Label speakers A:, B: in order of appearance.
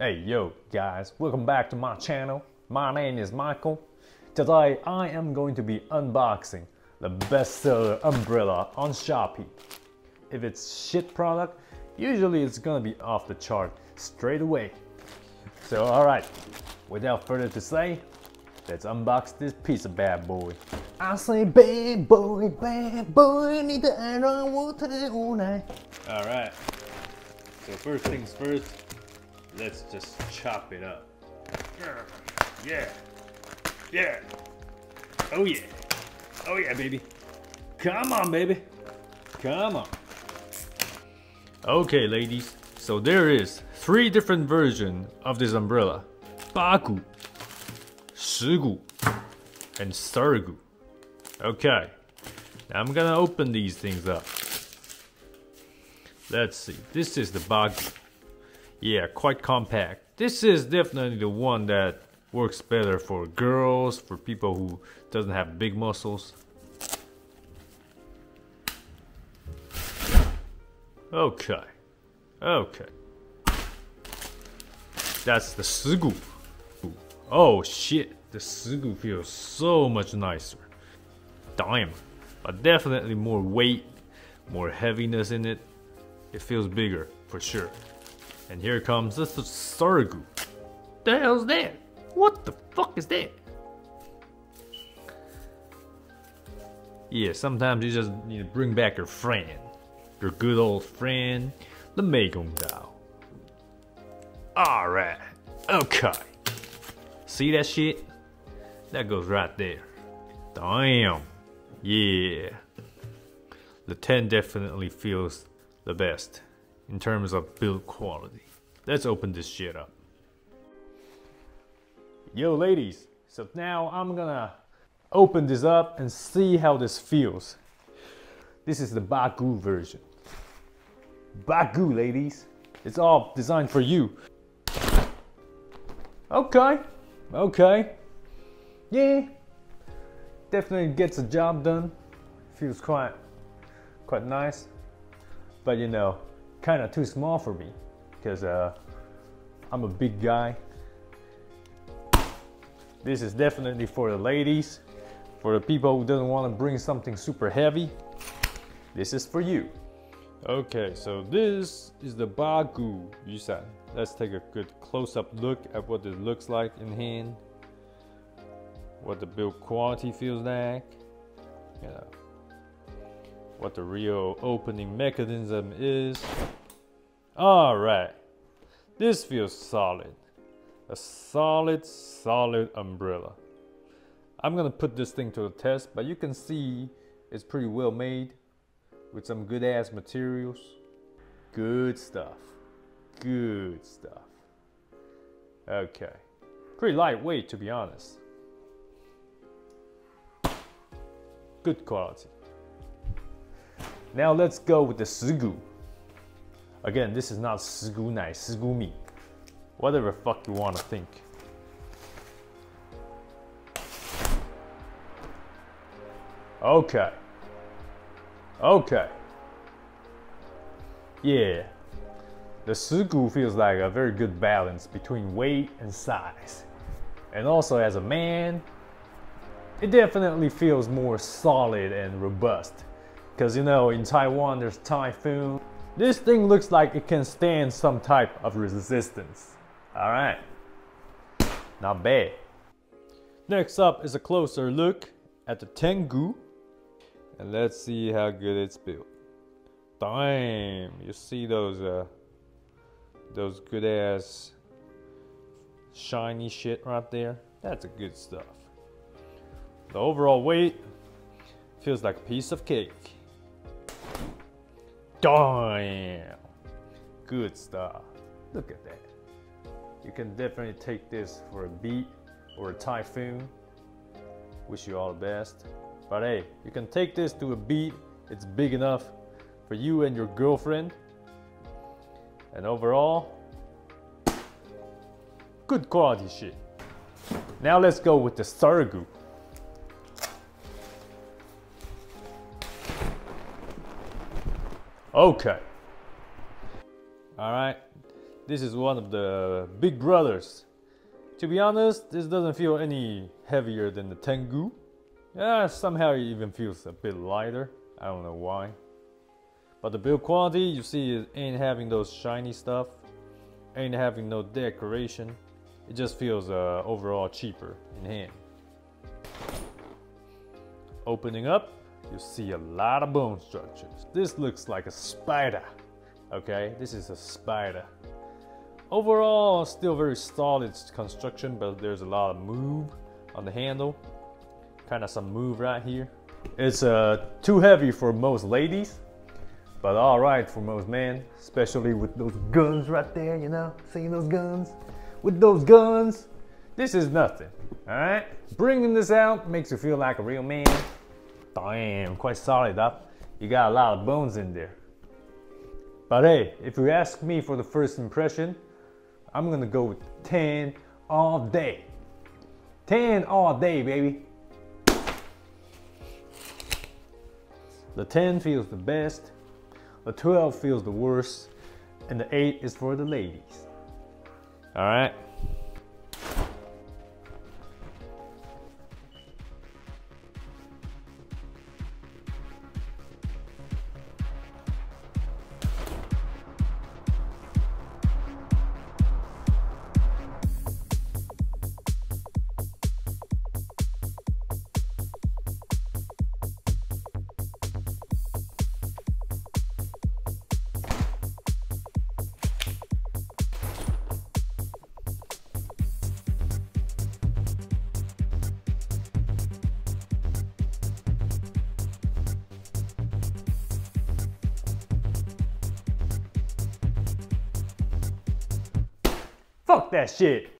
A: Hey yo guys, welcome back to my channel. My name is Michael. Today I am going to be unboxing the bestseller umbrella on Shopee. If it's shit product, usually it's gonna be off the chart straight away. So alright, without further to say, let's unbox this piece of bad boy. I say bad boy, bad boy, need to iron on water all night. Alright, so first things first, let's just chop it up. Yeah. Yeah. Oh yeah. Oh yeah, baby. Come on, baby. Come on. Okay, ladies. So there is three different versions of this umbrella. Baku, Shigu, and Sargu. Okay. Now I'm gonna open these things up. Let's see. This is the Baku. Yeah, quite compact. This is definitely the one that works better for girls, for people who doesn't have big muscles. Okay, okay. That's the Sigu. Oh shit, the Sigu feels so much nicer. Damn, but definitely more weight, more heaviness in it. It feels bigger, for sure. And here comes the Sargu. The hell's that? What the fuck is that? Yeah, sometimes you just need to bring back your friend. Your good old friend, the Meigong Dao. Alright, okay. See that shit? That goes right there. Damn. Yeah. The 10 definitely feels the best in terms of build quality. Let's open this shit up. Yo ladies, so now I'm gonna open this up and see how this feels. This is the Bagu version. Bagu ladies, it's all designed for you. Okay, okay. Yeah, definitely gets the job done. Feels quite, quite nice. But you know, kind of too small for me because uh, I'm a big guy. This is definitely for the ladies, for the people who doesn't want to bring something super heavy. This is for you. Okay, so this is the Bagu Yusan. Let's take a good close-up look at what it looks like in hand. What the build quality feels like. What the real opening mechanism is. Alright, this feels solid. A solid, solid umbrella. I'm gonna put this thing to the test, but you can see it's pretty well made with some good ass materials. Good stuff. Good stuff. Okay. Pretty lightweight to be honest. Good quality. Now let's go with the sugu. Again, this is not Sigu Nai, Sigu Mi. Whatever fuck you wanna think. Okay. Okay. Yeah. The sugu feels like a very good balance between weight and size. And also as a man, it definitely feels more solid and robust. Because you know, in Taiwan there's typhoon. This thing looks like it can stand some type of resistance. Alright. Not bad. Next up is a closer look at the Tengu. And let's see how good it's built. Damn, you see those uh those good ass shiny shit right there? That's a good stuff. The overall weight feels like a piece of cake. Damn! Good stuff. Look at that. You can definitely take this for a beat or a typhoon. Wish you all the best. But hey, you can take this to a beat. It's big enough for you and your girlfriend. And overall, good quality shit. Now let's go with the Sargu. Okay. All right. this is one of the big brothers. To be honest, this doesn't feel any heavier than the Tengu. Yeah, somehow it even feels a bit lighter. I don't know why. But the build quality, you see it ain't having those shiny stuff. Ain't having no decoration. It just feels uh, overall cheaper in hand. Opening up, you see a lot of bone structures. This looks like a spider. Okay, this is a spider. Overall, still very solid construction, but there's a lot of move on the handle. Kind of some move right here. It's uh, too heavy for most ladies, but all right for most men, especially with those guns right there, you know, seeing those guns? With those guns, this is nothing, all right? Bringing this out makes you feel like a real man. Oh, Damn, quite solid up. You got a lot of bones in there. But hey, if you ask me for the first impression, I'm gonna go with 10 all day. 10 all day, baby. The 10 feels the best, the 12 feels the worst, and the 8 is for the ladies. All right? Fuck that shit.